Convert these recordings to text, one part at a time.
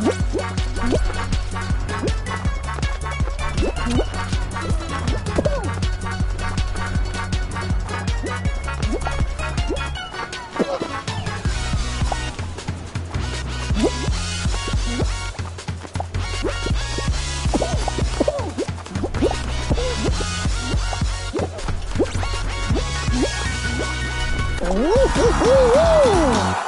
Ooh, ooh, ooh, ooh.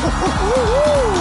Ooh.